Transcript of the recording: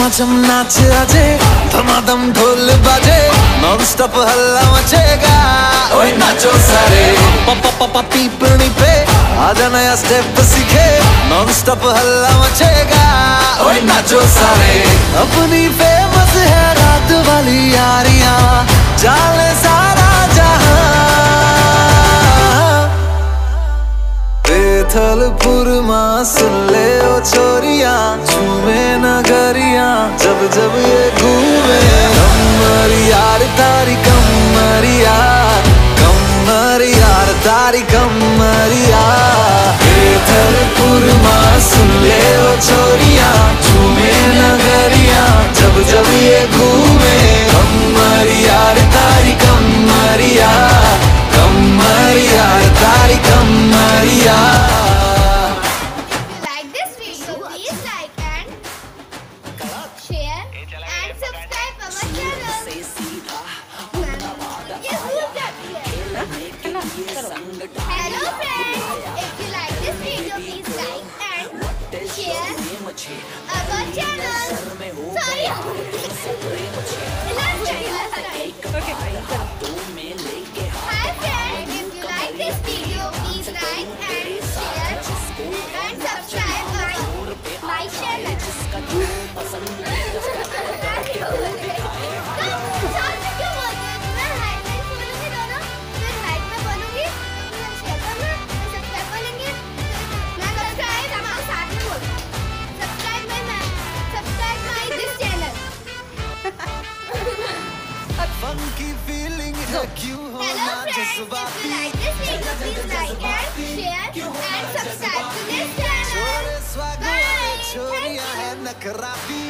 छमाछम नाच आजे धमाधम ढोल बाजे नॉन स्टॉप हल्ला मचेगा। ओए नाचो सारे। पापा पापा पीपनी पे आजा नया स्टेप सीखे नॉन स्टॉप हल्ला मचेगा। ओए नाचो सारे। अपनी फ़ेमस है रात वाली यारियाँ जाले सारा थलपुर माँ सुन ले ओ जब जब ये घूमे। कमर यार, तारी कमर यार। तारी कमरिया थरपुर माँ सुन ले ओ छोरिया 아가씨하는 소. Funky feeling है क्यों Hello होना friends, if you जज्बाती like this video, please like and share and subscribe to this channel. छोरे स्वागत Bye. छोरियाँ है नखराती